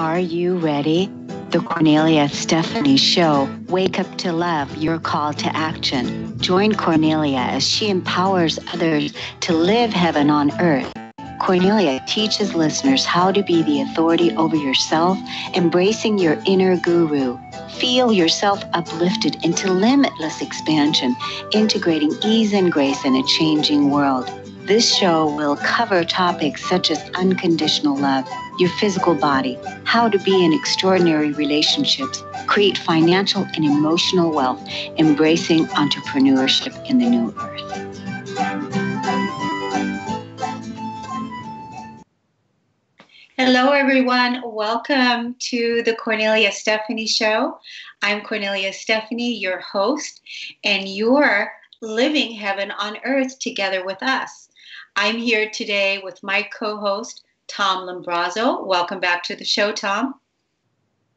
Are you ready? The Kornelia Stephanie Show. Wake up to love, your call to action. Join Kornelia as she empowers others to live heaven on earth. Kornelia teaches listeners how to be the authority over yourself, embracing your inner guru. Feel yourself uplifted into limitless expansion, integrating ease and grace in a changing world. This show will cover topics such as unconditional love, your physical body, how to be in extraordinary relationships, create financial and emotional wealth, embracing entrepreneurship in the new earth. Hello, everyone. Welcome to the Kornelia Stephanie Show. I'm Kornelia Stephanie, your host, and you're living heaven on earth together with us. I'm here today with my co host, Tom Lumbrazo. Welcome back to the show, Tom.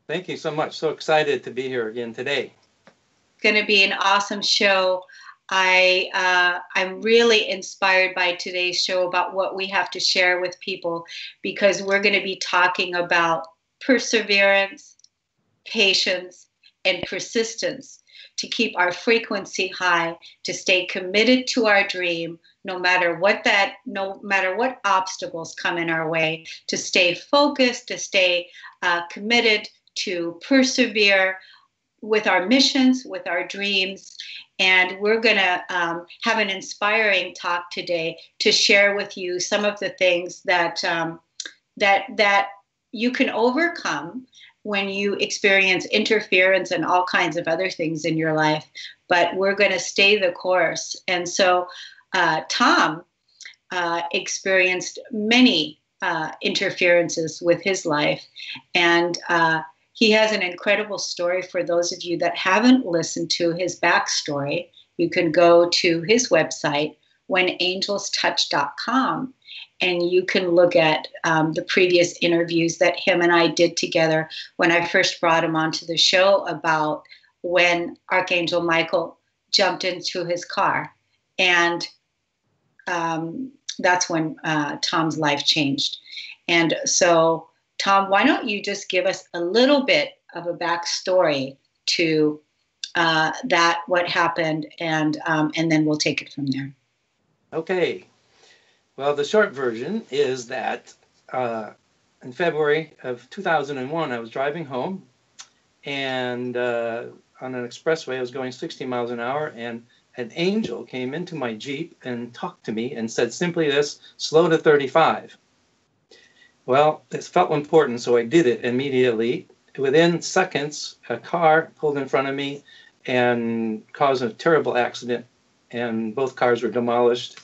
Thank you so much. So excited to be here again today. It's going to be an awesome show. I uh, I'm really inspired by today's show about what we have to share with people because we're going to be talking about perseverance, patience, and persistence to keep our frequency high, to stay committed to our dream, no matter what that, no matter what obstacles come in our way, to stay focused, to stay uh, committed, to persevere with our missions, with our dreams. And we're going to um, have an inspiring talk today to share with you some of the things that um, that that you can overcome when you experience interference and all kinds of other things in your life. But we're going to stay the course. And so, uh, Tom uh, experienced many uh, interferences with his life, and uh, he has an incredible story for those of you that haven't listened to his backstory. You can go to his website, whenangelstouch.com, and you can look at um, the previous interviews that him and I did together when I first brought him onto the show about when Archangel Michael jumped into his car. And um, that's when uh, Tom's life changed. And so, Tom, why don't you just give us a little bit of a backstory to uh, that, what happened, and um, and then we'll take it from there. Okay. Well, the short version is that uh, in February of 2001, I was driving home, and uh, on an expressway, I was going 60 miles an hour, and an angel came into my Jeep and talked to me and said simply this slow to 35. Well, it felt important, so I did it immediately. Within seconds, a car pulled in front of me and caused a terrible accident, and both cars were demolished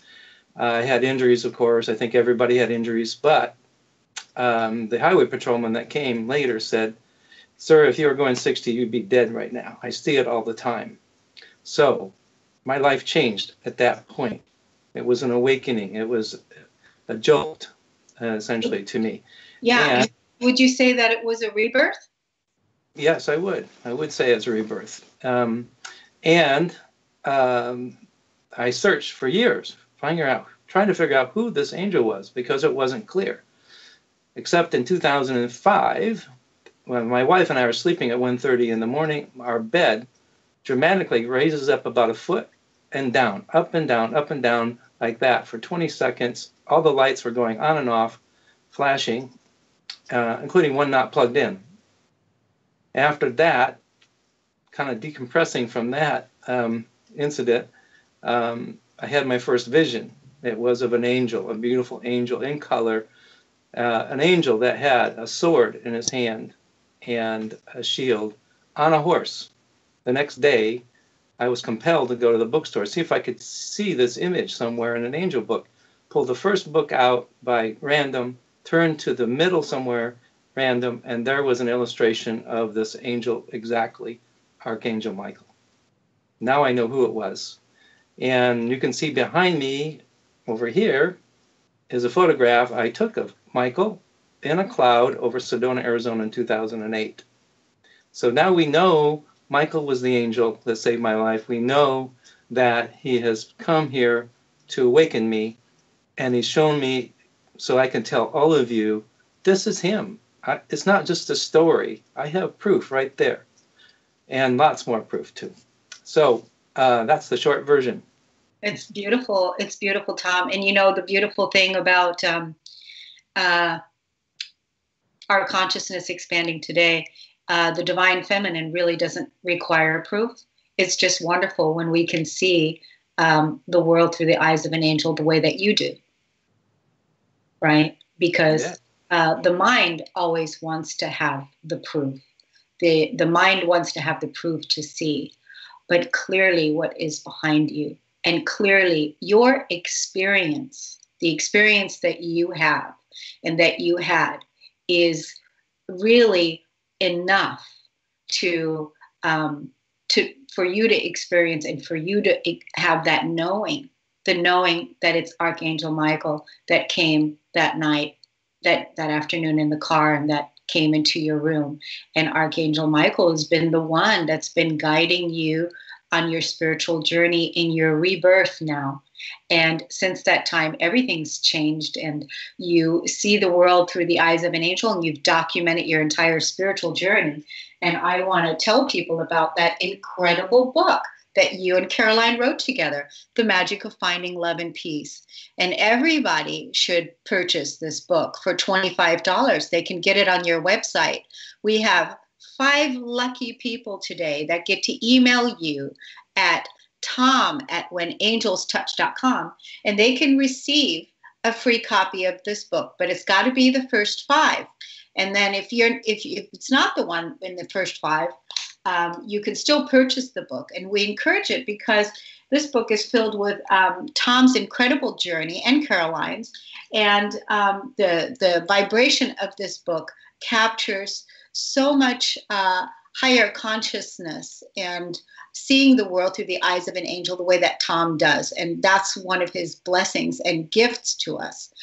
I had injuries, of course. I think everybody had injuries, but um, the highway patrolman that came later said, Sir, if you were going 60, you'd be dead right now. I see it all the time. So my life changed at that point. It was an awakening, it was a jolt, uh, essentially, to me. Yeah. And, would you say that it was a rebirth? Yes, I would. I would say it's a rebirth. Um, and um, I searched for years finding out, trying to figure out who this angel was because it wasn't clear. Except in 2005, when my wife and I were sleeping at 1:30 in the morning, our bed dramatically raises up about a foot and down, up and down, up and down like that for 20 seconds. All the lights were going on and off, flashing, uh, including one not plugged in. After that, kind of decompressing from that um, incident, um, I had my first vision. It was of an angel, a beautiful angel in color, uh, an angel that had a sword in his hand and a shield on a horse. The next day, I was compelled to go to the bookstore, see if I could see this image somewhere in an angel book. Pull the first book out by random, turn to the middle somewhere random, and there was an illustration of this angel exactly, Archangel Michael. Now I know who it was. And you can see behind me over here is a photograph I took of Michael in a cloud over Sedona, Arizona in 2008. So now we know Michael was the angel that saved my life. We know that he has come here to awaken me and he's shown me so I can tell all of you this is him. I, it's not just a story. I have proof right there, and lots more proof too. So uh, that's the short version. It's beautiful. It's beautiful, Tom. And you know the beautiful thing about um, uh, our consciousness expanding today, uh, the divine feminine really doesn't require proof. It's just wonderful when we can see um, the world through the eyes of an angel the way that you do, right? Because yeah. uh, the mind always wants to have the proof. The, the mind wants to have the proof to see, but clearly what is behind you and clearly your experience, the experience that you have and that you had, is really enough to um, to for you to experience and for you to have that knowing, the knowing that it's Archangel Michael that came that night, that that afternoon in the car, and that came into your room. And Archangel Michael has been the one that's been guiding you on your spiritual journey in your rebirth now. And since that time, everything's changed, and you see the world through the eyes of an angel, and you've documented your entire spiritual journey. And I want to tell people about that incredible book that you and Caroline wrote together, The Magic of Finding Love and Peace. And everybody should purchase this book for $25. They can get it on your website. We have five lucky people today that get to email you at tom at whenangelstouch.com and they can receive a free copy of this book but it's got to be the first five. And then if you're if, if it's not the one in the first five um, you can still purchase the book. And we encourage it because this book is filled with um, tom's incredible journey and caroline's and um, the the vibration of this book captures so much uh, higher consciousness and seeing the world through the eyes of an angel the way that Tom does. And that's one of his blessings and gifts to us.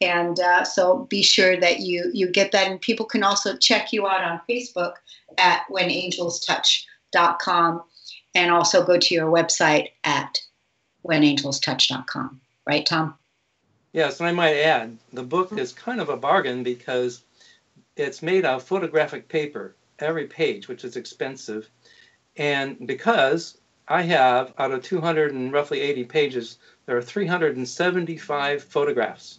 And uh, so be sure that you you get that. And people can also check you out on Facebook at whenangelstouch.com and also go to your website at whenangelstouch.com. Right, Tom? Yes, and I might add, the book is kind of a bargain because it's made of photographic paper, every page, which is expensive. And because I have, out of 200 and roughly 80 pages, there are 375 photographs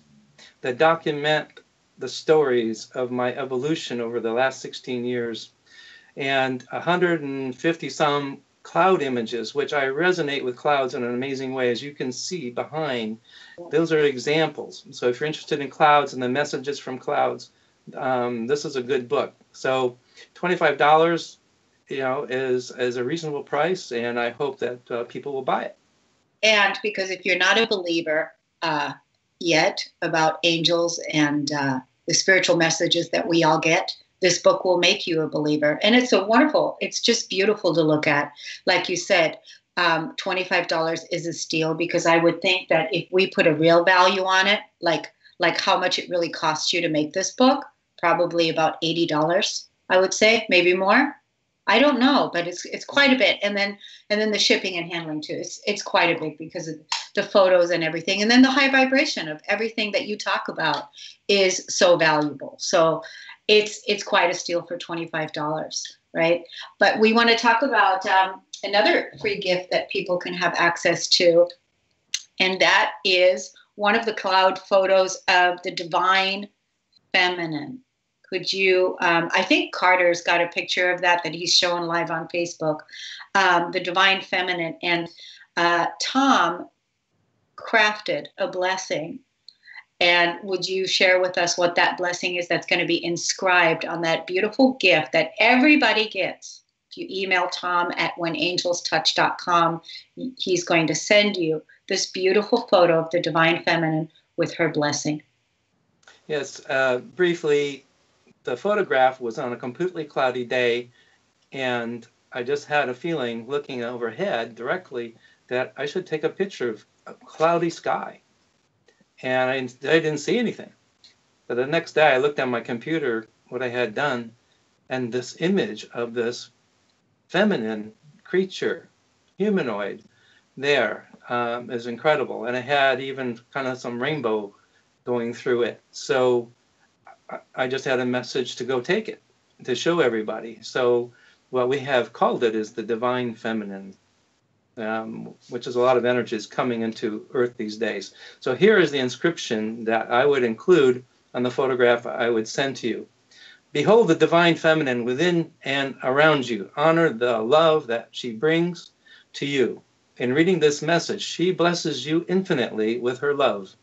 that document the stories of my evolution over the last 16 years and 150 some cloud images, which I resonate with clouds in an amazing way, as you can see behind. Those are examples. So if you're interested in clouds and the messages from clouds, um, this is a good book. So $25, you know, is, is a reasonable price, and I hope that uh, people will buy it. And because if you're not a believer uh, yet about angels and uh, the spiritual messages that we all get, this book will make you a believer. And it's a wonderful, it's just beautiful to look at. Like you said, um, $25 is a steal because I would think that if we put a real value on it, like like how much it really costs you to make this book, probably about eighty dollars. I would say maybe more. I don't know, but it's it's quite a bit. And then and then the shipping and handling too. It's it's quite a bit because of the photos and everything. And then the high vibration of everything that you talk about is so valuable. So it's it's quite a steal for twenty five dollars, right? But we want to talk about um, another free gift that people can have access to, and that is one of the cloud photos of the divine feminine could you? Um, I think Carter's got a picture of that that he's showing live on Facebook, um, the Divine Feminine. And uh, Tom crafted a blessing. And would you share with us what that blessing is that's going to be inscribed on that beautiful gift that everybody gets? If you email Tom at whenangelstouch.com, he's going to send you this beautiful photo of the Divine Feminine with her blessing. Yes, uh, briefly, the photograph was on a completely cloudy day, and I just had a feeling looking overhead directly that I should take a picture of a cloudy sky. And I, I didn't see anything. But the next day I looked on my computer what I had done, and this image of this feminine creature, humanoid, there um, is incredible. And it had even kind of some rainbow going through it. So I just had a message to go take it, to show everybody. So, what we have called it is the divine feminine, um, which is a lot of energies coming into Earth these days. So, here is the inscription that I would include on the photograph I would send to you. Behold the divine feminine within and around you. Honor the love that she brings to you. In reading this message, she blesses you infinitely with her love.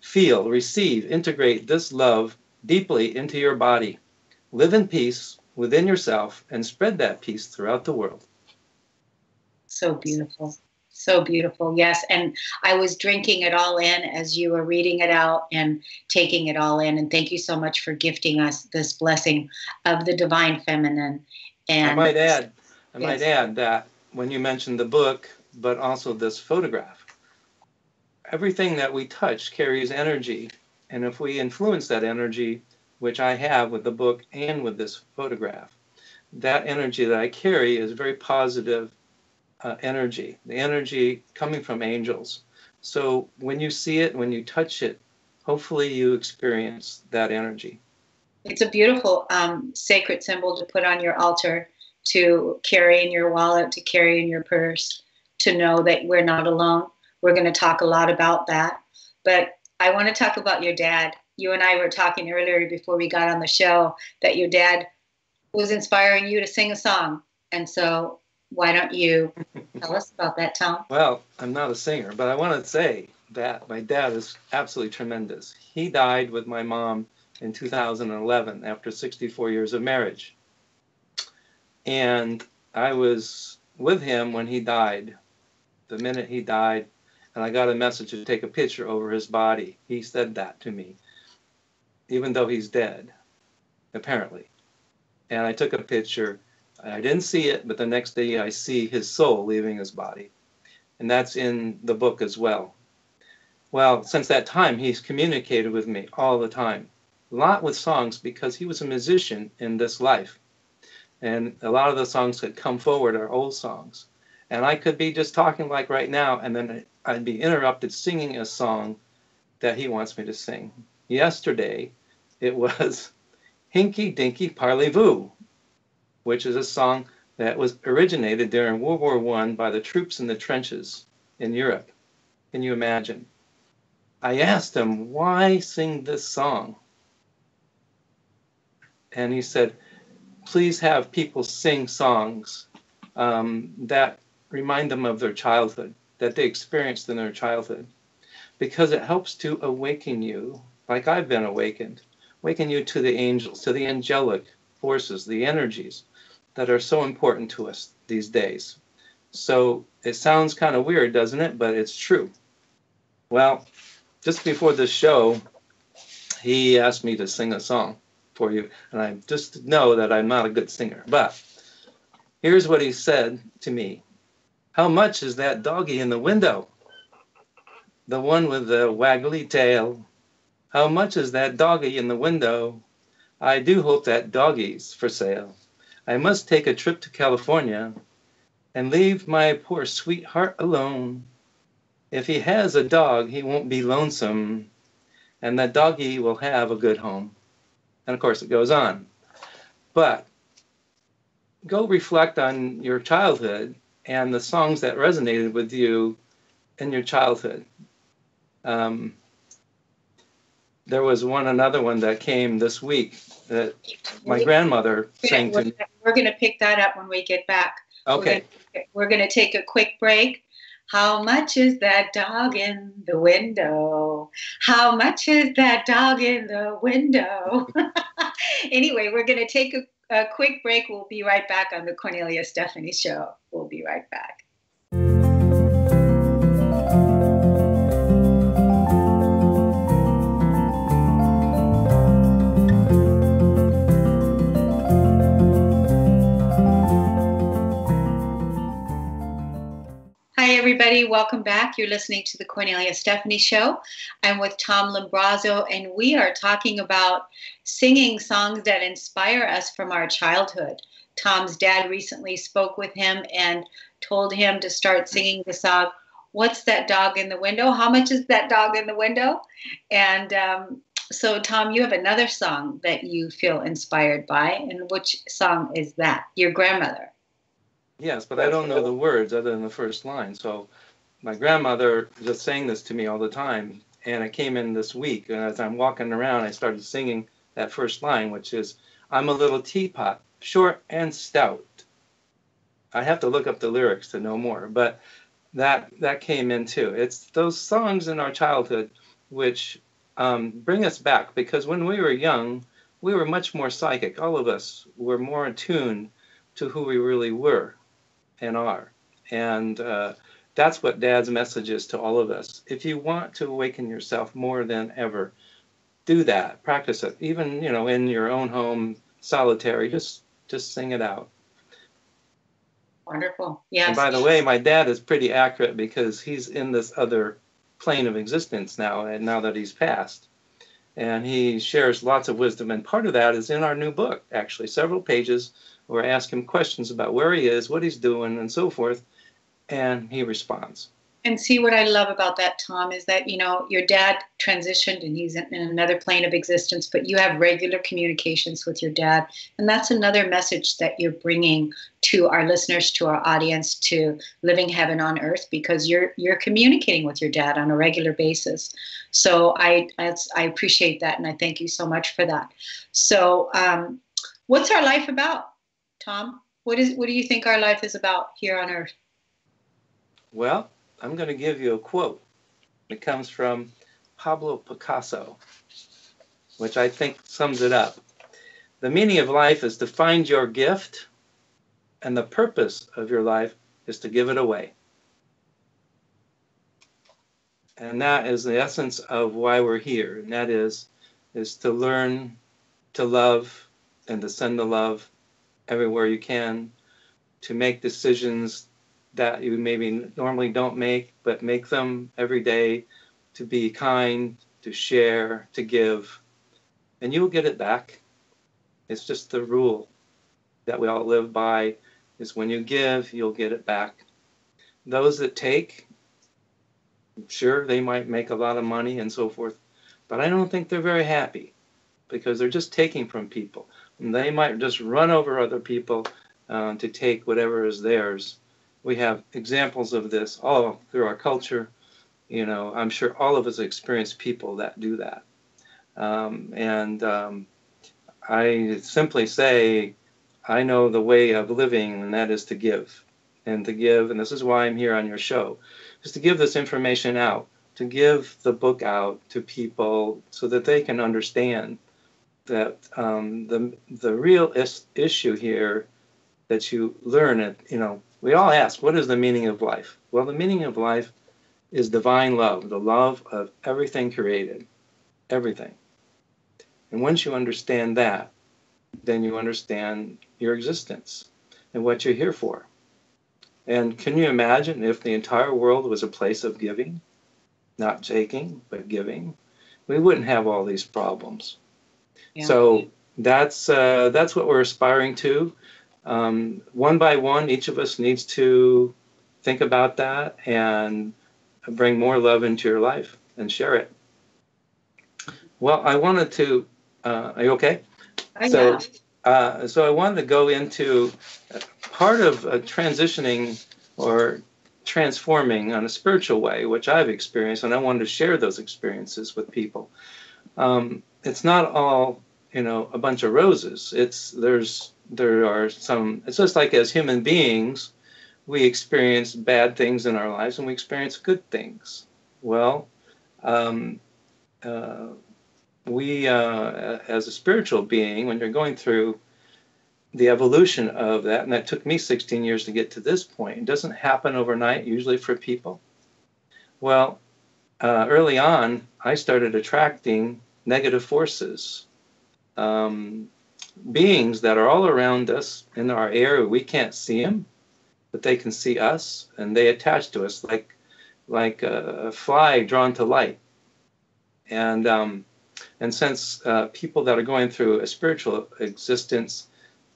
Feel, receive, integrate this love deeply into your body. Live in peace within yourself and spread that peace throughout the world. So beautiful. So beautiful. Yes. And I was drinking it all in as you were reading it out and taking it all in. And thank you so much for gifting us this blessing of the divine feminine. And I might add, I yes. might add that when you mentioned the book, but also this photograph, everything that we touch carries energy. And if we influence that energy, which I have with the book and with this photograph, that energy that I carry is very positive uh, energy, the energy coming from angels. So when you see it, when you touch it, hopefully you experience that energy. It's a beautiful um, sacred symbol to put on your altar, to carry in your wallet, to carry in your purse, to know that we're not alone. We're going to talk a lot about that. But I want to talk about your dad. You and I were talking earlier before we got on the show that your dad was inspiring you to sing a song. And so why don't you tell us about that, Tom? Well, I'm not a singer, but I want to say that my dad is absolutely tremendous. He died with my mom in 2011 after 64 years of marriage. And I was with him when he died. The minute he died, and I got a message to take a picture over his body. He said that to me, even though he's dead, apparently. And I took a picture I didn't see it, but the next day I see his soul leaving his body. And that's in the book as well. Well, since that time, he's communicated with me all the time, a lot with songs because he was a musician in this life. And a lot of the songs that come forward are old songs. And I could be just talking like right now, and then I'd be interrupted singing a song that he wants me to sing. Yesterday, it was Hinky Dinky Parlez-vous which is a song that was originated during World War I by the troops in the trenches in Europe. Can you imagine? I asked him, why sing this song? And he said, please have people sing songs um, that remind them of their childhood, that they experienced in their childhood, because it helps to awaken you, like I've been awakened, awaken you to the angels, to the angelic forces, the energies that are so important to us these days. So it sounds kind of weird, doesn't it? But it's true. Well, just before this show, he asked me to sing a song for you, and I just know that I'm not a good singer. But here's what he said to me How much is that doggy in the window? The one with the waggly tail. How much is that doggy in the window? I do hope that doggy's for sale. I must take a trip to California and leave my poor sweetheart alone. If he has a dog, he won't be lonesome, and that doggy will have a good home. And of course, it goes on. But go reflect on your childhood and the songs that resonated with you in your childhood. Um, there was one another one that came this week that my grandmother sang to me. We're going to pick that up when we get back. Okay. We're going to take a quick break. How much is that dog in the window? How much is that dog in the window? anyway, we're going to take a, a quick break. We'll be right back on the Kornelia Stephanie Show. We'll be right back. Everybody. Welcome back. You're listening to the Kornelia Stephanie Show. I'm with Tom Lumbrazo, and we are talking about singing songs that inspire us from our childhood. Tom's dad recently spoke with him and told him to start singing the song, What's That Dog in the Window? How much is that dog in the window? And um, so, Tom, you have another song that you feel inspired by, and which song is that? Your grandmother. Yes, but I don't know the words other than the first line. So, my grandmother just sang this to me all the time, and it came in this week. And as I'm walking around, I started singing that first line, which is, "I'm a little teapot, short and stout." I have to look up the lyrics to know more, but that that came in too. It's those songs in our childhood which um, bring us back because when we were young, we were much more psychic. All of us were more attuned to who we really were and are. And uh, that's what Dad's message is to all of us. If you want to awaken yourself more than ever, do that. Practice it. Even you know in your own home, solitary. Just just sing it out. Wonderful. Yes. And by the way, my dad is pretty accurate because he's in this other plane of existence now, and now that he's passed. And he shares lots of wisdom, and part of that is in our new book, actually, several pages I ask him questions about where he is, what he's doing, and so forth, and he responds and see what I love about that, Tom, is that you know your dad transitioned and he's in, in, another plane of existence, but you have regular communications with your dad, and that's another message that you're bringing to our listeners, to our audience, to living heaven on earth, because you're you're communicating with your dad on a regular basis. So I I appreciate that, and I thank you so much for that. So, um, what's our life about, Tom? What is what do you think our life is about here on earth? Well, I'm going to give you a quote. It comes from Pablo Picasso, which I think sums it up. The meaning of life is to find your gift, and the purpose of your life is to give it away. And that is the essence of why we're here, and that is is to learn to love and to send the love everywhere you can, to make decisions that you maybe normally don't make, but make them every day to be kind, to share, to give, and you will get it back. It's just the rule that we all live by is when you give, you'll get it back. Those that take, sure, they might make a lot of money and so forth, but I don't think they're very happy because they're just taking from people. And they might just run over other people uh, to take whatever is theirs we have examples of this all through our culture. You know, I'm sure all of us experience people that do that. Um, and um, I simply say, I know the way of living, and that is to give. And to give, and this is why I'm here on your show, is to give this information out, to give the book out to people so that they can understand that um, the the real is- issue here that you learn it, you know, we all ask, what is the meaning of life? Well, the meaning of life is divine love, the love of everything created, everything. And once you understand that, then you understand your existence and what you're here for. And can you imagine if the entire world was a place of giving, not taking, but giving? We wouldn't have all these problems. Yeah. So that's uh, that's what we're aspiring to um, one by one, each of us needs to think about that and bring more love into your life and share it. Well, I wanted to. Uh, are you okay? I so, uh, so I wanted to go into part of uh, transitioning or transforming on a spiritual way, which I've experienced, and I wanted to share those experiences with people. Um, it's not all, you know, a bunch of roses. It's there's there are some, it's just like as human beings, we experience bad things in our lives and we experience good things. Well, um, uh, we, uh, as a spiritual being, when you're going through the evolution of that, and that took me 16 years to get to this point, it doesn't happen overnight usually for people. Well, uh, early on, I started attracting negative forces. Um, beings that are all around us in our air. We can't see them, but they can see us, and they attach to us like like a fly drawn to light. And um, and since uh, people that are going through a spiritual existence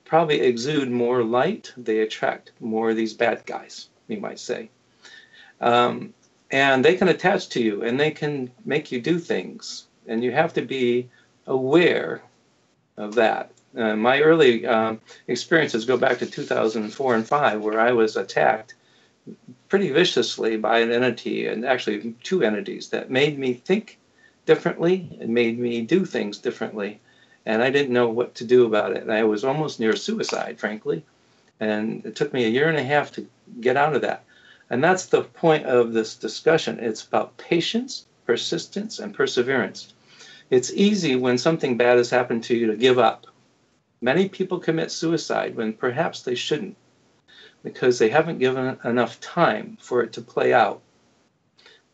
probably exude more light, they attract more of these bad guys, you might say. Um, and they can attach to you, and they can make you do things and you have to be aware of that. Uh, my early um, experiences go back to 2004 and 5, where I was attacked pretty viciously by an entity, and actually two entities, that made me think differently and made me do things differently. And I didn't know what to do about it. And I was almost near suicide, frankly. And it took me a year and a half to get out of that. And that's the point of this discussion. It's about patience, persistence, and perseverance. It's easy when something bad has happened to you to give up. Many people commit suicide when perhaps they shouldn't because they haven't given enough time for it to play out.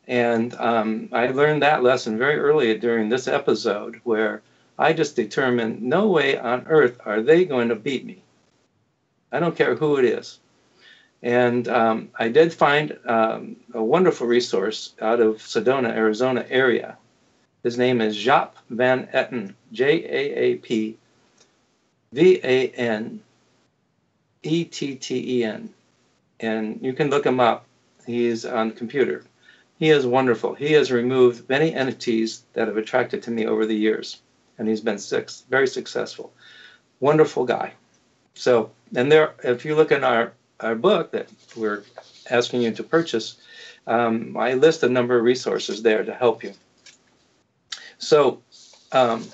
And um, I learned that lesson very early during this episode where I just determined no way on earth are they going to beat me. I don't care who it is. And um, I did find um, a wonderful resource out of Sedona, Arizona area. His name is Jaap Van Etten, J A A P V A N E T T E N. And you can look him up. He's on the computer. He is wonderful. He has removed many entities that have attracted to me over the years, and he's been six, very successful. Wonderful guy. So, and there, if you look in our our book that we're asking you to purchase, um, I list a number of resources there to help you. So, um,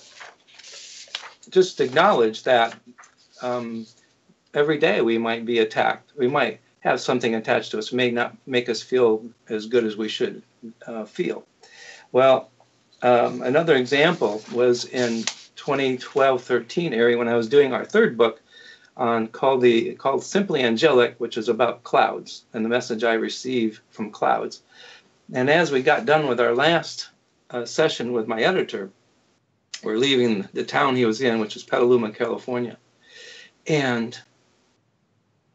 just acknowledge that um, every day we might be attacked. We might have something attached to us, may not make us feel as good as we should uh, feel. Well, um, another example was in 2012-13 area when I was doing our third book, on called the called Simply Angelic, which is about clouds and the message I receive from clouds. And as we got done with our last uh, session with my editor, we're leaving the town he was in, which is Petaluma, California, and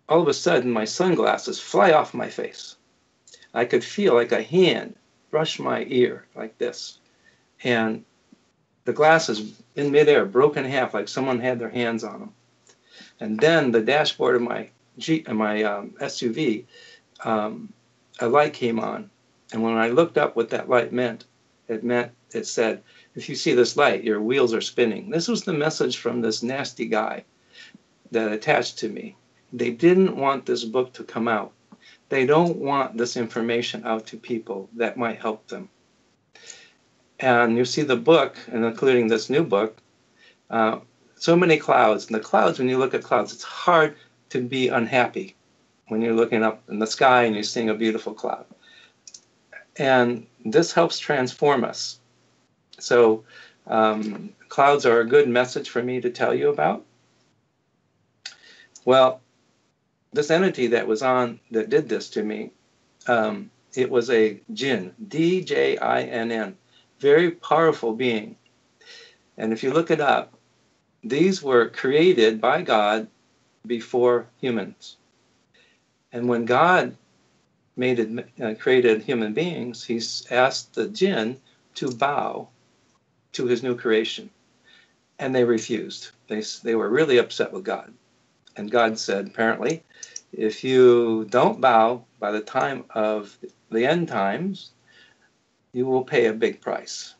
all of a sudden my sunglasses fly off my face. I could feel like a hand brush my ear like this, and the glasses in midair broke in half like someone had their hands on them and then the dashboard of my G, my um, SUV, um, a light came on. And when I looked up what that light meant, it meant, it said, if you see this light, your wheels are spinning. This was the message from this nasty guy that attached to me. They didn't want this book to come out. They don't want this information out to people that might help them. And you see the book, and including this new book, uh, so many clouds. And the clouds, when you look at clouds, it's hard to be unhappy when you're looking up in the sky and you're seeing a beautiful cloud. And this helps transform us. So, um, clouds are a good message for me to tell you about. Well, this entity that was on that did this to me, um, it was a jinn, D J I N N, very powerful being. And if you look it up, these were created by God before humans. And when God made uh, created human beings, he asked the jinn to bow to his new creation. And they refused. They, they were really upset with God. And God said, apparently, if you don't bow by the time of the end times, you will pay a big price.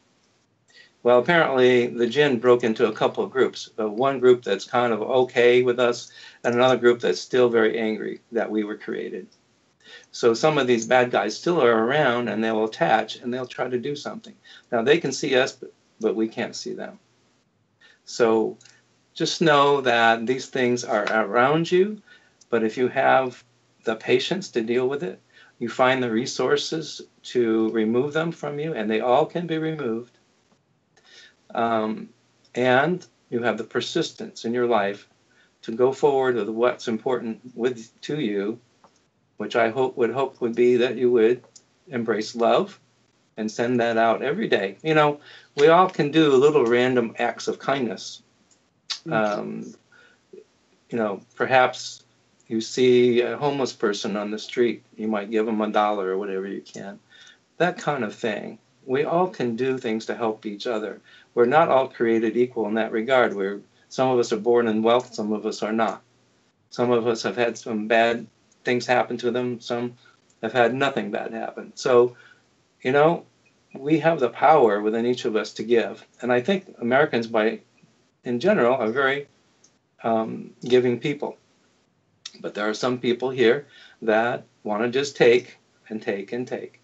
Well, apparently the jinn broke into a couple of groups. Uh, one group that's kind of okay with us, and another group that's still very angry that we were created. So some of these bad guys still are around, and they'll attach and they'll try to do something. Now they can see us, but, but we can't see them. So just know that these things are around you, but if you have the patience to deal with it, you find the resources to remove them from you, and they all can be removed um, and you have the persistence in your life to go forward with what's important with to you, which I hope would hope would be that you would embrace love and send that out every day. You know, we all can do little random acts of kindness. Mm-hmm. Um, you know, perhaps you see a homeless person on the street, you might give them a dollar or whatever you can. That kind of thing. We all can do things to help each other we're not all created equal in that regard. We're some of us are born in wealth, some of us are not. Some of us have had some bad things happen to them, some have had nothing bad happen. So, you know, we have the power within each of us to give. And I think Americans, by in general, are very um, giving people. But there are some people here that want to just take and take and take.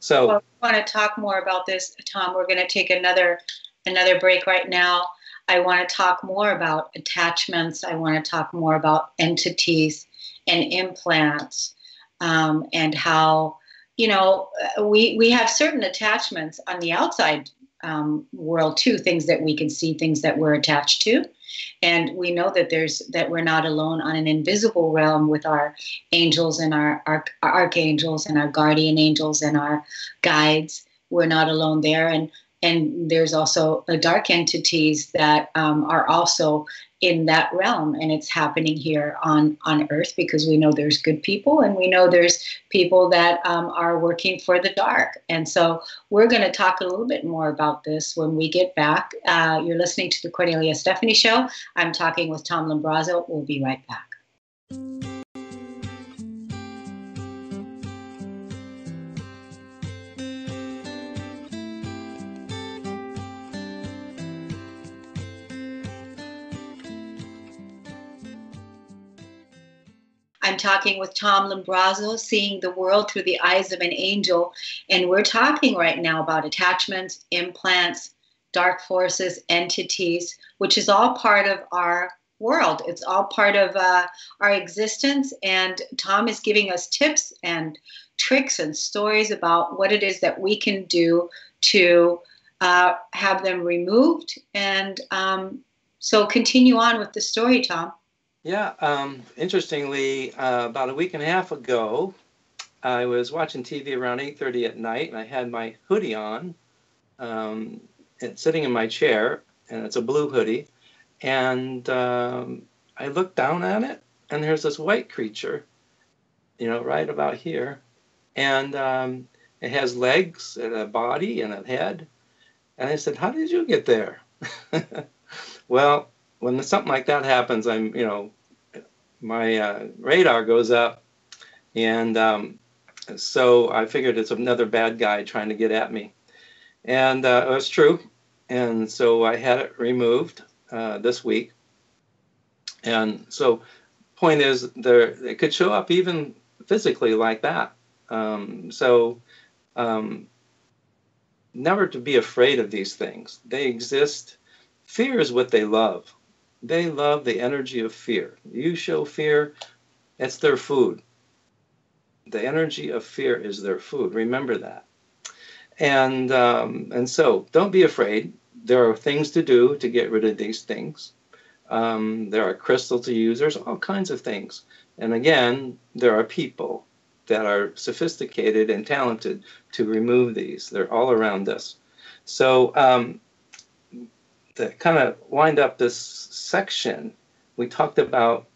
So well, want to talk more about this, Tom. We're going to take another another break right now. I want to talk more about attachments. I want to talk more about entities and implants um, and how you know we we have certain attachments on the outside um, world too things that we can see things that we're attached to. And we know that there's that we're not alone on an invisible realm with our angels and our, our, our archangels and our guardian angels and our guides. We're not alone there. And and there's also dark entities that um, are also in that realm and it's happening here on on earth because we know there's good people and we know there's people that um, are working for the dark. And so we're going to talk a little bit more about this when we get back. Uh, you're listening to the kornelia stephanie show. I'm talking with tom lumbrazo we'll be right back I'm talking with Tom Lumbrazo, Seeing the World Through the Eyes of an Angel. And we're talking right now about attachments, implants, dark forces, entities, which is all part of our world. It's all part of uh, our existence. And Tom is giving us tips and tricks and stories about what it is that we can do to uh, have them removed. And um, so continue on with the story, Tom. Yeah, um, interestingly, uh, about a week and a half ago, I was watching TV around 8:30 at night, and I had my hoodie on, um, and sitting in my chair, and it's a blue hoodie, and um, I looked down at it, and there's this white creature, you know, right about here, and um, it has legs and a body and a head, and I said, "How did you get there?" well, when something like that happens, I'm, you know, my uh, radar goes up, and um, so I figured it's another bad guy trying to get at me, and uh, it was true, and so I had it removed uh, this week, and so point is there it could show up even physically like that, um, so. Um, never to be afraid of these things. They exist. Fear is what they love. They love the energy of fear. You show fear, it's their food. The energy of fear is their food. Remember that. And um, and so don't be afraid. There are things to do to get rid of these things. Um, there are crystals to use. There's all kinds of things. And again, there are people that are sophisticated and talented to remove these. They're all around us. So um, to kind of wind up this section, we talked about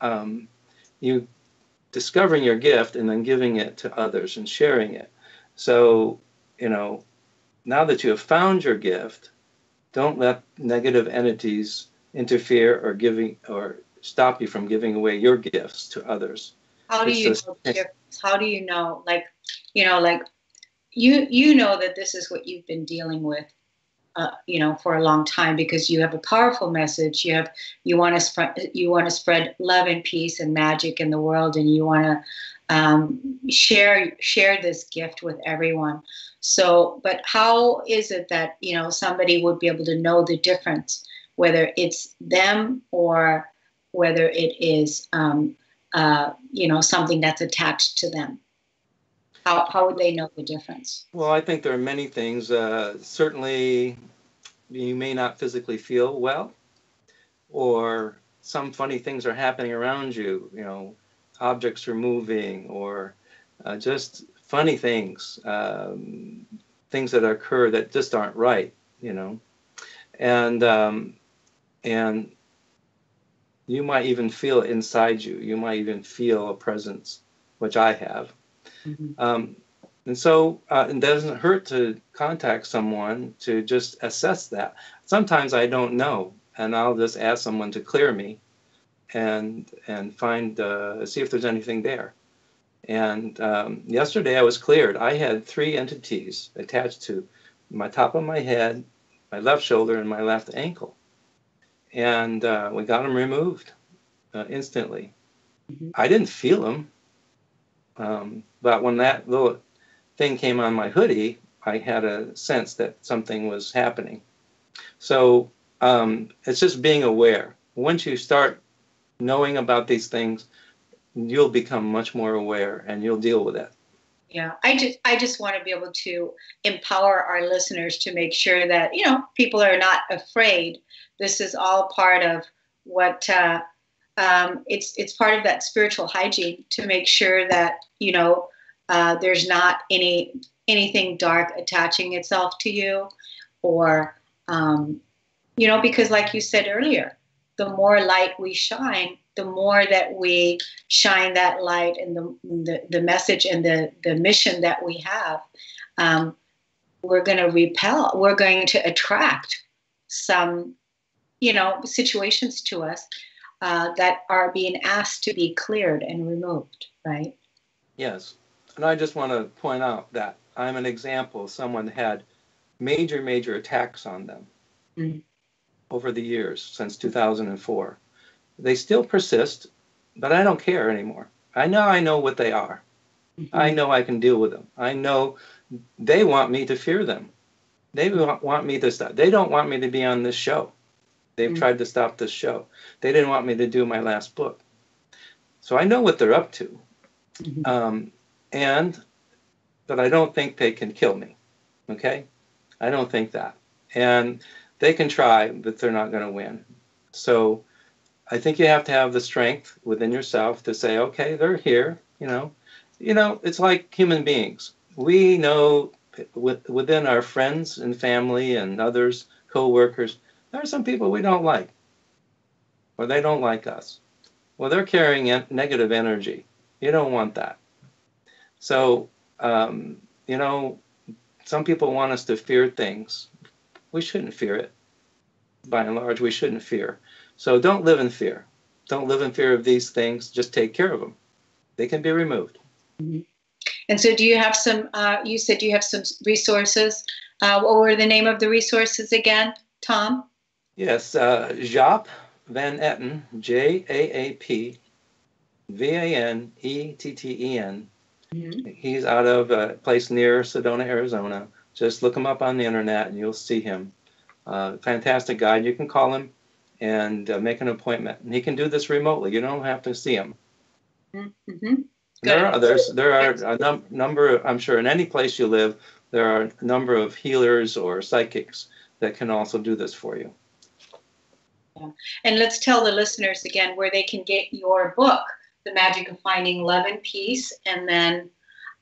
um, you discovering your gift and then giving it to others and sharing it. So, you know, now that you have found your gift, don't let negative entities interfere or giving or stop you from giving away your gifts to others. How do you know? How do you know, like, you know, like you you know that this is what you've been dealing with uh, you know for a long time because you have a powerful message. You have you want to spread you want to spread love and peace and magic in the world and you want to um, share share this gift with everyone. So but how is it that you know somebody would be able to know the difference? Whether it's them or whether it is um, uh, you know something that's attached to them how, how would they know the difference? Well, I think there are many things. Uh, certainly, you may not physically feel well, or some funny things are happening around you. You know, objects are moving, or uh, just funny things, um, things that occur that just aren't right. You know, and um, and you might even feel it inside you. You might even feel a presence, which I have Mm-hmm. Um, and so uh, it doesn't hurt to contact someone to just assess that. Sometimes I don't know, and I'll just ask someone to clear me and and find uh, see if there's anything there. And um, yesterday I was cleared. I had three entities attached to my top of my head, my left shoulder, and my left ankle. And uh, we got them removed uh, instantly. Mm-hmm. I didn't feel them. Um, but when that little thing came on my hoodie, I had a sense that something was happening. So um, it's just being aware. Once you start knowing about these things, you'll become much more aware and you'll deal with it. Yeah, I just I just want to be able to empower our listeners to make sure that you know people are not afraid. This is all part of what uh, um, it's it's part of that spiritual hygiene to make sure that you know uh, there's not any anything dark attaching itself to you, or um, you know because like you said earlier, the more light we shine, the more that we shine that light and the, the, the message and the, the mission that we have, um, we're going to repel, we're going to attract some, you know, situations to us uh, that are being asked to be cleared and removed, right? Yes. And I just want to point out that I'm an example. Of someone had major, major attacks on them mm-hmm. over the years since 2004 they still persist, but I don't care anymore. I know I know what they are. Mm-hmm. I know I can deal with them. I know they want me to fear them. They want me to stop. They don't want me to be on this show. They've mm-hmm. tried to stop this show. They didn't want me to do my last book. So I know what they're up to. Mm-hmm. Um, and, but I don't think they can kill me. Okay? I don't think that. And they can try, but they're not going to win. So I think you have to have the strength within yourself to say, okay, they're here. You know, you know, it's like human beings. We know within our friends and family and others, co-workers, there are some people we don't like, or they don't like us. Well, they're carrying negative energy. You don't want that. So, um, you know, some people want us to fear things. We shouldn't fear it. By and large, we shouldn't fear. So don't live in fear. Don't live in fear of these things. Just take care of them. They can be removed. Mm-hmm. And so, do you have some? Uh, you said you have some resources. Uh, what were the name of the resources again, Tom? Yes, uh, Jaap Van Etten, J A A P V A N E T T E N. Mm-hmm. He's out of a place near Sedona, Arizona. Just look him up on the internet and you'll see him. Uh, fantastic guy. You can call him and uh, make an appointment. And he can do this remotely. You don't have to see him. Mm-hmm. There are there's there are a num- number. Of, I'm sure in any place you live, there are a number of healers or psychics that can also do this for you. And let's tell the listeners again where they can get your book, The Magic of Finding Love and Peace, and then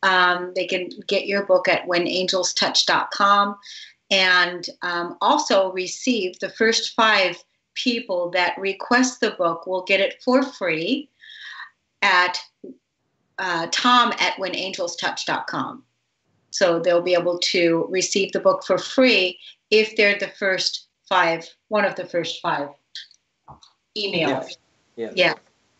um, they can get your book at whenangelstouch.com and um, also receive the first five people that request the book will get it for free at uh, tom at whenangelstouch.com. So they'll be able to receive the book for free if they're the first five, one of the first five emailers. Yes. yes. Yeah.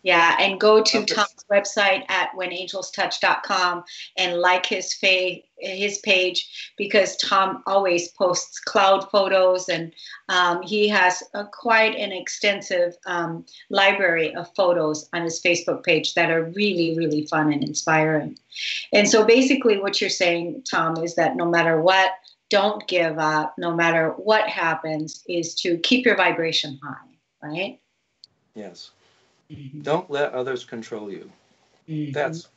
Yeah, and go to okay. Tom's website at whenangelstouch.com and like his fa- his page because Tom always posts cloud photos and um, he has a, quite an extensive um, library of photos on his Facebook page that are really really fun and inspiring. And so basically, what you're saying, Tom, is that no matter what, don't give up. No matter what happens, is to keep your vibration high, right? Yes. Mm-hmm. Don't let others control you. Mm-hmm. That's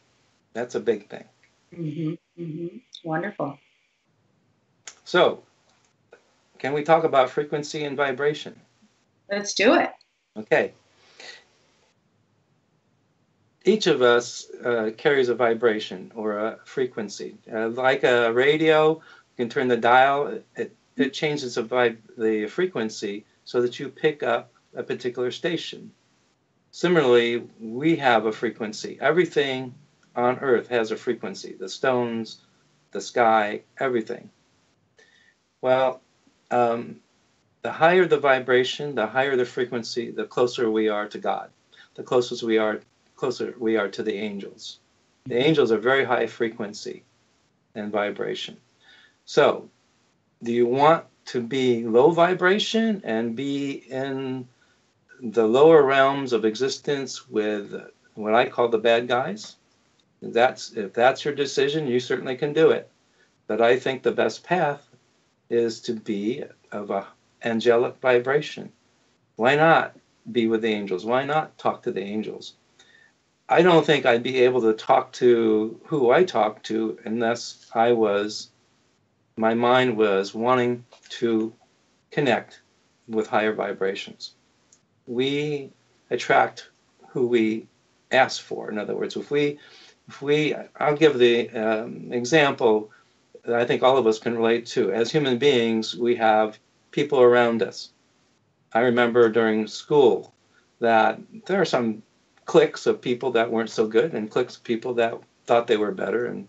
that's a big thing. Mm-hmm. mm-hmm. Wonderful. So, can we talk about frequency and vibration? Let's do it. Okay. Each of us uh, carries a vibration or a frequency. Uh, like a radio, you can turn the dial, it, it changes the, vib- the frequency so that you pick up a particular station. Similarly, we have a frequency. Everything on earth has a frequency the stones, the sky, everything. Well, um, the higher the vibration, the higher the frequency, the closer we are to God, the closest we are, closer we are to the angels. The angels are very high frequency and vibration. So, do you want to be low vibration and be in the lower realms of existence with what I call the bad guys? That's if that's your decision, you certainly can do it. But I think the best path is to be of a angelic vibration. Why not be with the angels? Why not talk to the angels? I don't think I'd be able to talk to who I talk to unless I was, my mind was wanting to connect with higher vibrations. We attract who we ask for. In other words, if we, if we, I'll give the um, example that I think all of us can relate to. As human beings, we have people around us. I remember during school that there are some cliques of people that weren't so good and cliques of people that thought they were better and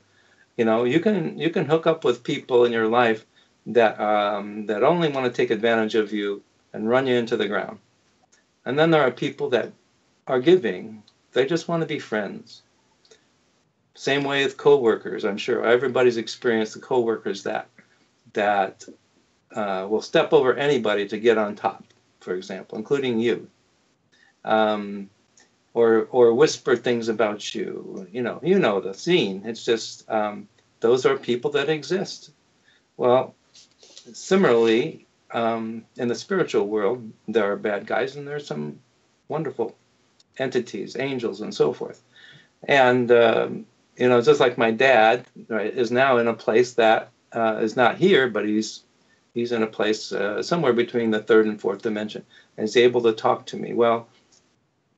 you know you can you can hook up with people in your life that um, that only want to take advantage of you and run you into the ground and then there are people that are giving they just want to be friends same way with coworkers i'm sure everybody's experienced the coworkers that that uh, will step over anybody to get on top for example including you um, or or whisper things about you. You know, you know the scene. It's just um, those are people that exist. Well, similarly, um, in the spiritual world, there are bad guys and there are some wonderful entities, angels, and so forth. And um, you know, just like my dad right, is now in a place that uh, is not here, but he's he's in a place uh, somewhere between the third and fourth dimension, and he's able to talk to me. Well,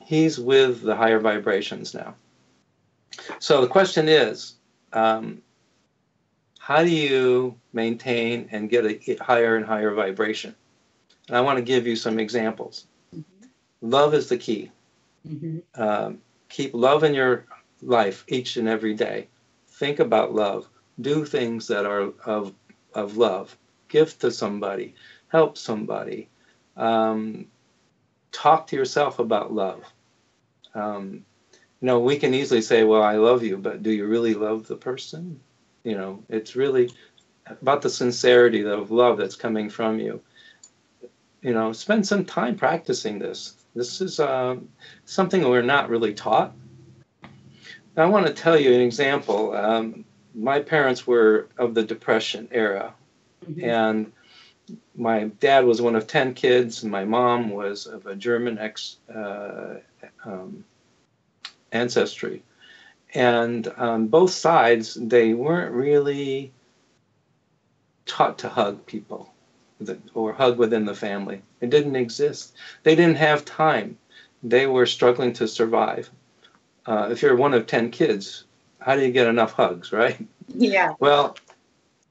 he's with the higher vibrations now. So the question is, um, how do you maintain and get a higher and higher vibration? And I want to give you some examples. Mm-hmm. Love is the key. Mm-hmm. Um, keep love in your life each and every day. Think about love. Do things that are of of love. Give to somebody. Help somebody. Um, talk to yourself about love. Um, you know, we can easily say, "Well, I love you," but do you really love the person? You know, it's really about the sincerity of love that's coming from you. You know, spend some time practicing this. This is uh, something we're not really taught. I want to tell you an example. Um, my parents were of the Depression era, mm-hmm. and my dad was one of 10 kids, and my mom was of a German ex uh, um, ancestry. And on both sides, they weren't really taught to hug people or hug within the family. It didn't exist. They didn't have time. They were struggling to survive. Uh, if you're one of 10 kids, how do you get enough hugs, right? Yeah. Well,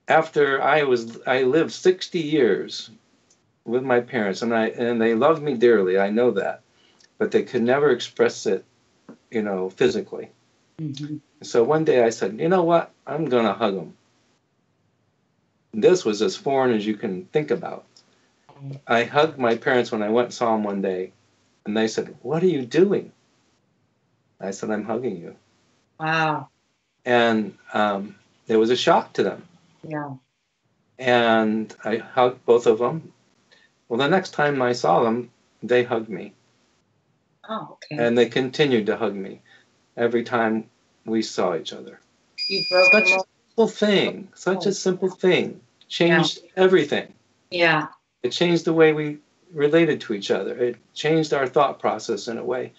after I was I lived 60 years with my parents and I and they loved me dearly. I know that, but they could never express it, you know, physically. Mm-hmm. So one day I said, you know what? I'm gonna hug them. This was as foreign as you can think about. I hugged my parents when I went and saw them one day, and they said, "What are you doing?" I said, "I'm hugging you." Wow. And um, it was a shock to them yeah. And I hugged both of them. Well, the next time I saw them, they hugged me. Oh, okay. And they continued to hug me every time we saw each other. You broke such a simple thing, such a simple thing, changed yeah. everything. Yeah. It changed the way we related to each other. It changed our thought process in a way.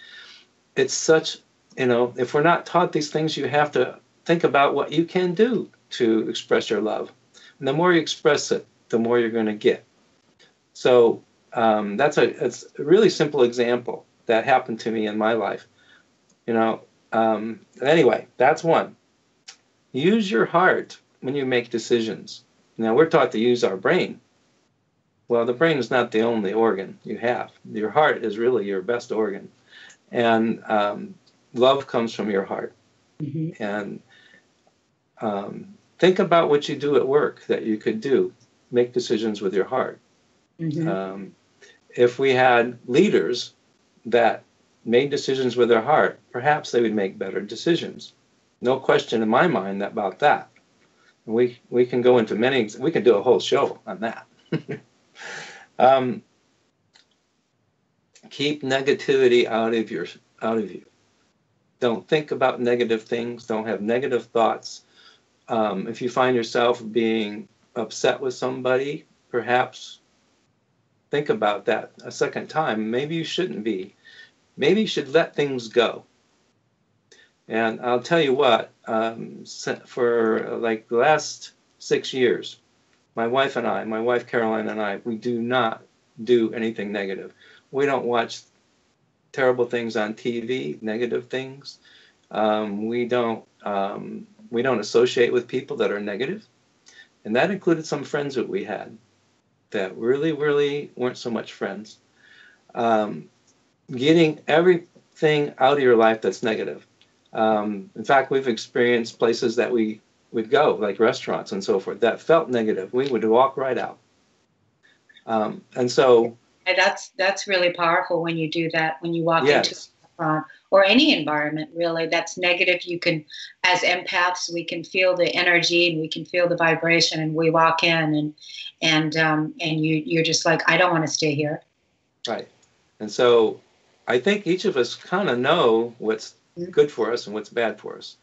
It's such, you know, if we're not taught these things, you have to think about what you can do to express your love. And the more you express it, the more you're going to get. So um, that's a it's a really simple example that happened to me in my life. You know. Um, anyway, that's one. Use your heart when you make decisions. Now we're taught to use our brain. Well, the brain is not the only organ you have. Your heart is really your best organ, and um, love comes from your heart. Mm-hmm. And um, think about what you do at work that you could do. Make decisions with your heart. Mm-hmm. Um, if we had leaders that made decisions with their heart, perhaps they would make better decisions. No question in my mind about that. We we can go into many. We can do a whole show on that. um, keep negativity out of your out of you. Don't think about negative things. Don't have negative thoughts. Um, if you find yourself being upset with somebody, perhaps think about that a second time. Maybe you shouldn't be. Maybe you should let things go. And I'll tell you what, um, for like the last six years, my wife and I, my wife Caroline and I, we do not do anything negative. We don't watch terrible things on TV, negative things. Um, we don't um, we don't associate with people that are negative. negative, and that included some friends that we had that really really weren't so much friends. Um, getting everything out of your life that's negative. Um, in fact, we've experienced places that we would go, like restaurants and so forth, that felt negative. We would walk right out. Um, and so that's that's really powerful when you do that when you walk yes. into a restaurant or any environment really that's negative you can as empaths we can feel the energy and we can feel the vibration and we walk in and and um, and you you're just like i don't want to stay here right and so i think each of us kind of know what's good for us and what's bad for us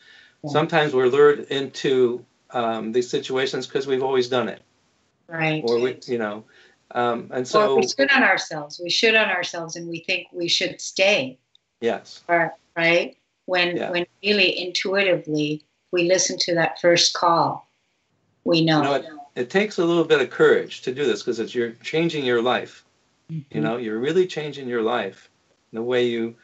yeah. sometimes we're lured into um, these situations because we've always done it right or we you know um, and so well, we should on ourselves. We should on ourselves, and we think we should stay. Yes. right. When yeah. when really intuitively we listen to that first call, we know. You know it, it takes a little bit of courage to do this because it's you're changing your life. Mm-hmm. You know, you're really changing your life. The way you,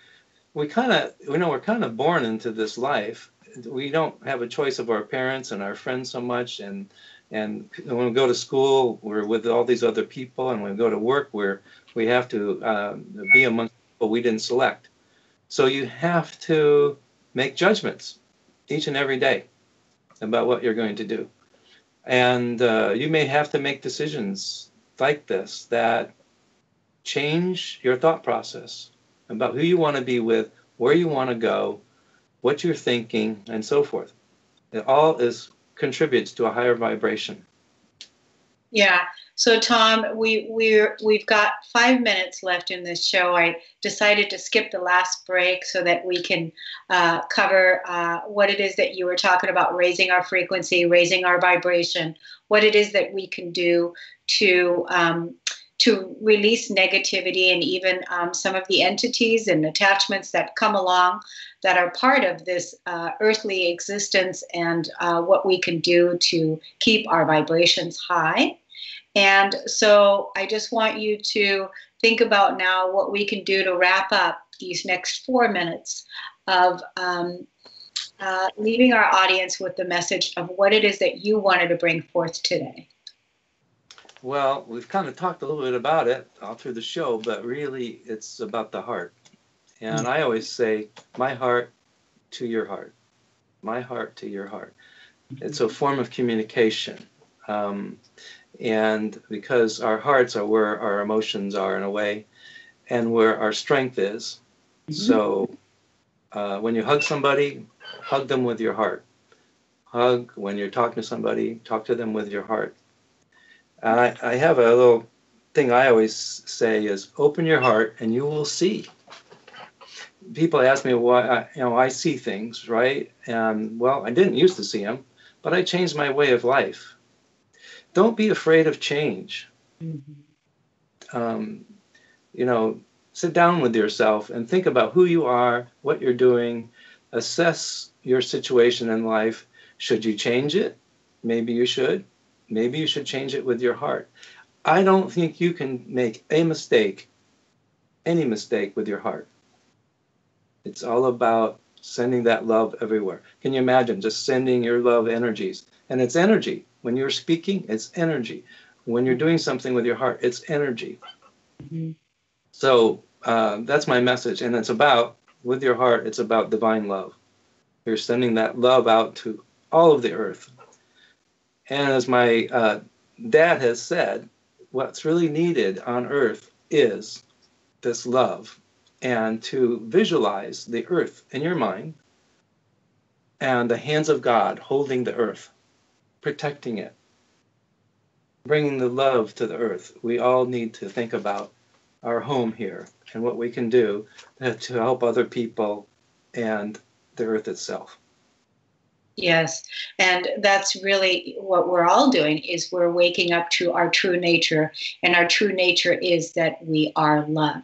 we kind of, you know, we're kind of born into this life. We don't have a choice of our parents and our friends so much, and and when we go to school, we're with all these other people, and when we go to work, we're we have to um, be among people we didn't select. So you have to make judgments each and every day about what you're going to do, and uh, you may have to make decisions like this that change your thought process about who you want to be with, where you want to go, what you're thinking, and so forth. It all is contributes to a higher vibration. Yeah. So Tom, we we're we've got five minutes left in this show. I decided to skip the last break so that we can uh, cover uh, what it is that you were talking about, raising our frequency, raising our vibration, what it is that we can do to um, to release negativity and even um, some of the entities and attachments that come along that are part of this uh, earthly existence and uh, what we can do to keep our vibrations high. And so I just want you to think about now what we can do to wrap up these next four minutes of um, uh, leaving our audience with the message of what it is that you wanted to bring forth today. Well, we've kind of talked a little bit about it all through the show, but really it's about the heart. And I always say, my heart to your heart, my heart to your heart. It's a form of communication. Um, and because our hearts are where our emotions are in a way, and where our strength is. Mm-hmm. So uh, when you hug somebody, hug them with your heart. Hug when you're talking to somebody, talk to them with your heart. I, I have a little thing I always say is open your heart and you will see. People ask me why I, you know I see things right, and well, I didn't used to see them, but I changed my way of life. Don't be afraid of change. Mm-hmm. Um, you know, sit down with yourself and think about who you are, what you're doing, assess your situation in life. Should you change it? Maybe you should. Maybe you should change it with your heart. I don't think you can make a mistake, any mistake with your heart. It's all about sending that love everywhere. Can you imagine just sending your love energies? And it's energy. When you're speaking, it's energy. When you're doing something with your heart, it's energy. Mm-hmm. So uh, that's my message. And it's about, with your heart, it's about divine love. You're sending that love out to all of the earth, and as my uh, dad has said, what's really needed on earth is this love and to visualize the earth in your mind and the hands of God holding the earth, protecting it, bringing the love to the earth. We all need to think about our home here and what we can do to help other people and the earth itself. Yes, and that's really what we're all doing is we're waking up to our true nature and our true nature is that we are love.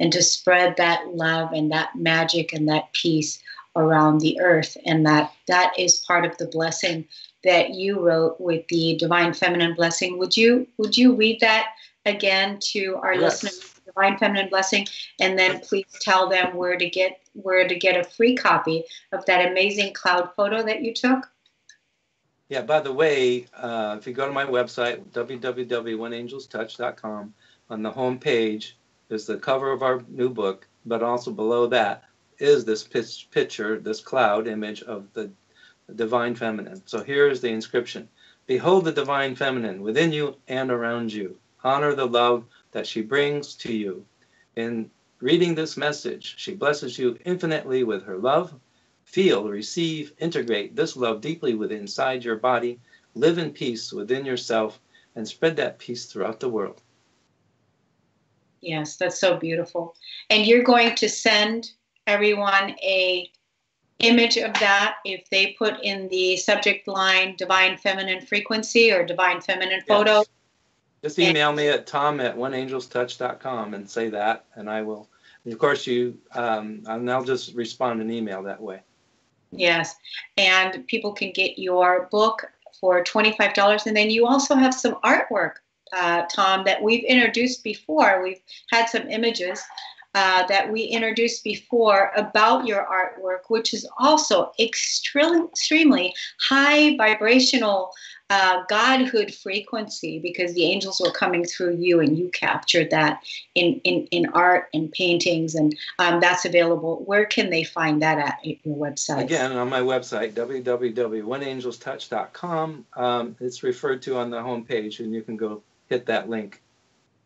And to spread that love and that magic and that peace around the earth and that that is part of the blessing that you wrote with the divine feminine blessing. Would you would you read that again to our yes. listeners? Divine Feminine Blessing, and then please tell them where to get where to get a free copy of that amazing cloud photo that you took. Yeah. By the way, uh, if you go to my website www.whenangelstouch.com, on the home page is the cover of our new book, but also below that is this picture, this cloud image of the divine feminine. So here is the inscription Behold the divine feminine within you and around you. Honor the love that she brings to you. In reading this message, she blesses you infinitely with her love. Feel, receive, integrate this love deeply within inside your body. Live in peace within yourself and spread that peace throughout the world. Yes, that's so beautiful. And you're going to send everyone a image of that if they put in the subject line divine feminine frequency or divine feminine photo yes. Just email me at tom at whenangelstouch.com and say that, and I will. And of course, you, um, and I'll just respond an email that way. Yes, and people can get your book for $25, and then you also have some artwork, uh, Tom, that we've introduced before. We've had some images. Uh, that we introduced before about your artwork, which is also extremely, extremely high vibrational uh, godhood frequency because the angels were coming through you and you captured that in, in, in art and paintings and um, that's available. Where can they find that at your website? Again on my website www.whenangelstouch.com um, it's referred to on the homepage and you can go hit that link.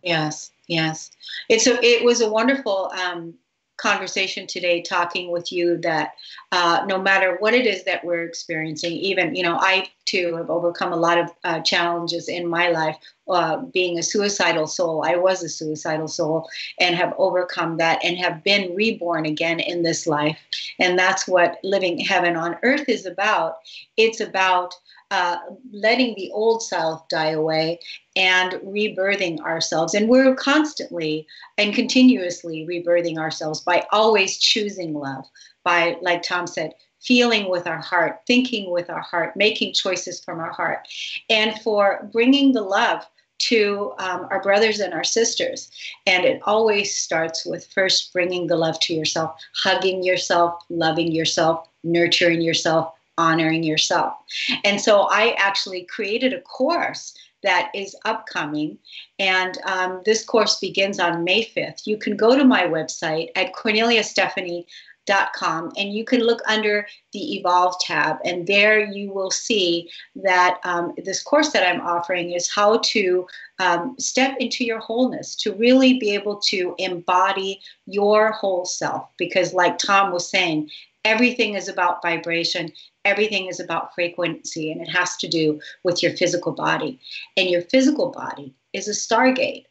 Yes yes. It's a, it was a wonderful um, conversation today talking with you that uh, no matter what it is that we're experiencing, even, you know, I too have overcome a lot of uh, challenges in my life. Uh, being a suicidal soul, I was a suicidal soul and have overcome that and have been reborn again in this life. And that's what living heaven on earth is about. It's about uh, letting the old self die away and rebirthing ourselves. And we're constantly and continuously rebirthing ourselves by always choosing love, by, like Tom said, feeling with our heart, thinking with our heart, making choices from our heart, and for bringing the love to um, our brothers and our sisters. And it always starts with first bringing the love to yourself, hugging yourself, loving yourself, nurturing yourself, honoring yourself. And so I actually created a course that is upcoming. And um, this course begins on May 5th. You can go to my website at korneliastephanie.com and you can look under the Evolve tab. And there you will see that um, this course that I'm offering is how to um, step into your wholeness, to really be able to embody your whole self. Because, like Tom was saying, everything is about vibration everything is about frequency and it has to do with your physical body. And your physical body is a stargate.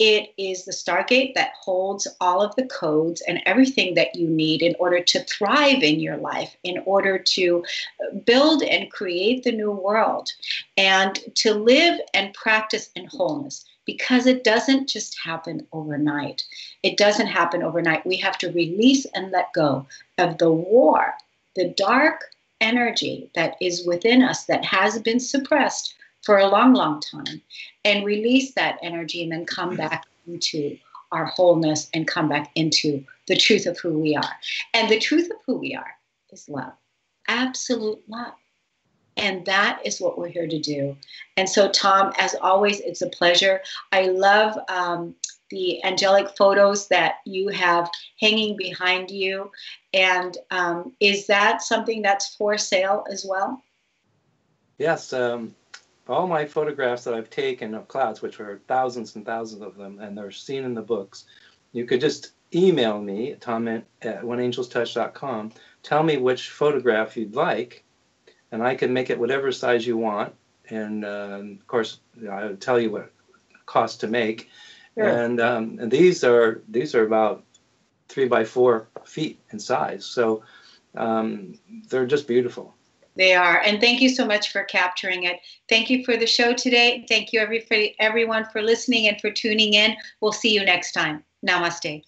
It is the stargate that holds all of the codes and everything that you need in order to thrive in your life, in order to build and create the new world, and to live and practice in wholeness because it doesn't just happen overnight. It doesn't happen overnight. We have to release and let go of the war, the dark, energy that is within us that has been suppressed for a long, long time and release that energy and then come mm-hmm. back into our wholeness and come back into the truth of who we are. And the truth of who we are is love, absolute love. And that is what we're here to do. And so, Tom, as always, it's a pleasure. I love um, the angelic photos that you have hanging behind you. And um, is that something that's for sale as well? Yes. Um, all my photographs that I've taken of clouds, which are thousands and thousands of them, and they're seen in the books, you could just email me, tom at whenangelstouch.com. Tell me which photograph you'd like, and I can make it whatever size you want. And uh, of course, I'll tell you what cost to make. Sure. And, um, and these are these are about three by four feet in size, so um, they're just beautiful. They are. And thank you so much for capturing it. Thank you for the show today. Thank you every, everyone for listening and for tuning in. We'll see you next time. Namaste.